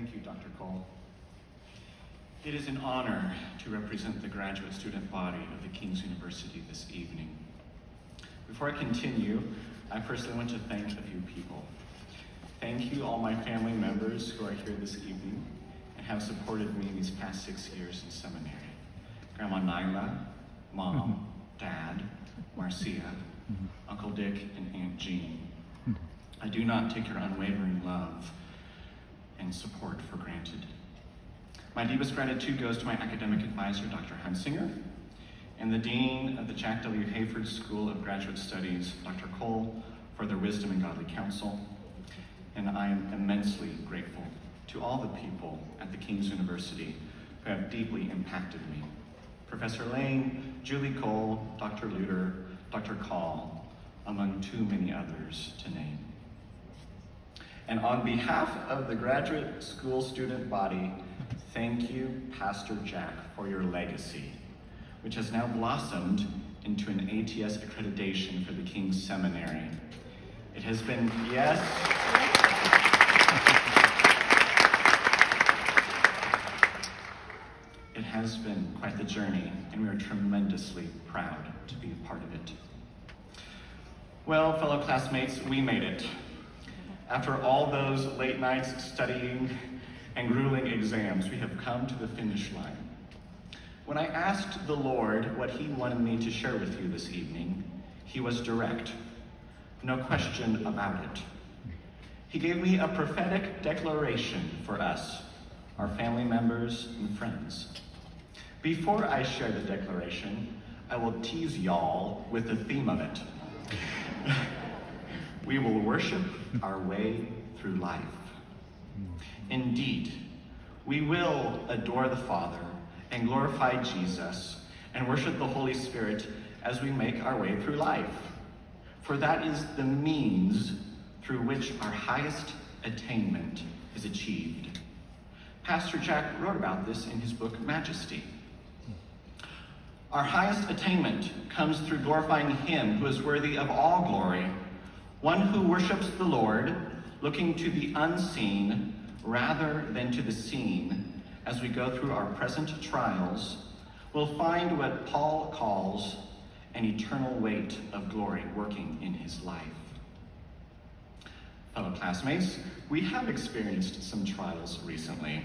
Thank you, Dr. Cole. It is an honor to represent the graduate student body of the King's University this evening. Before I continue, I personally want to thank a few people. Thank you, all my family members who are here this evening and have supported me these past six years in seminary. Grandma Nyla, Mom, mm-hmm. Dad, Marcia, mm-hmm. Uncle Dick, and Aunt Jean. I do not take your unwavering love and support for granted. My deepest gratitude goes to my academic advisor, Dr. Hunsinger, and the Dean of the Jack W. Hayford School of Graduate Studies, Dr. Cole, for their wisdom and godly counsel. And I am immensely grateful to all the people at the King's University who have deeply impacted me. Professor Lane, Julie Cole, Dr. Luter, Dr. Call, among too many others to name. And on behalf of the graduate school student body, thank you, Pastor Jack, for your legacy, which has now blossomed into an ATS accreditation for the King's Seminary. It has been, yes. It has been quite the journey, and we are tremendously proud to be a part of it. Well, fellow classmates, we made it. After all those late nights studying and grueling exams, we have come to the finish line. When I asked the Lord what he wanted me to share with you this evening, he was direct. No question about it. He gave me a prophetic declaration for us, our family members and friends. Before I share the declaration, I will tease y'all with the theme of it. We will worship our way through life. Indeed, we will adore the Father and glorify Jesus and worship the Holy Spirit as we make our way through life. For that is the means through which our highest attainment is achieved. Pastor Jack wrote about this in his book, Majesty. Our highest attainment comes through glorifying Him who is worthy of all glory, one who worships the Lord, looking to the unseen rather than to the seen as we go through our present trials, will find what Paul calls an eternal weight of glory working in his life. Fellow classmates, we have experienced some trials recently,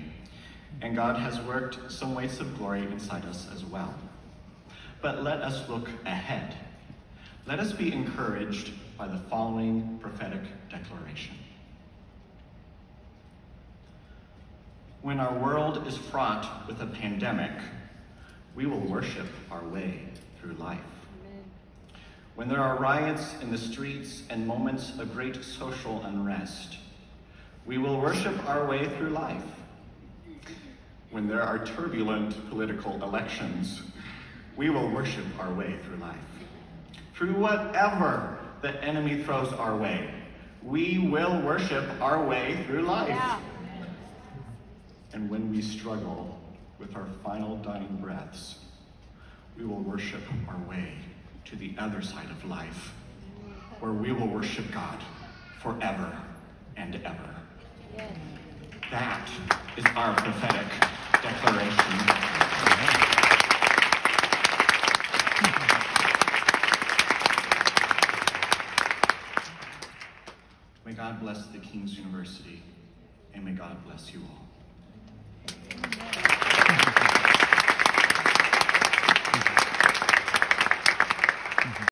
and God has worked some weights of glory inside us as well. But let us look ahead. Let us be encouraged by the following prophetic declaration. When our world is fraught with a pandemic, we will worship our way through life. When there are riots in the streets and moments of great social unrest, we will worship our way through life. When there are turbulent political elections, we will worship our way through life. Through whatever the enemy throws our way, we will worship our way through life. Yeah. And when we struggle with our final dying breaths, we will worship our way to the other side of life, where we will worship God forever and ever. That is our prophetic declaration. God bless the King's University, and may God bless you all.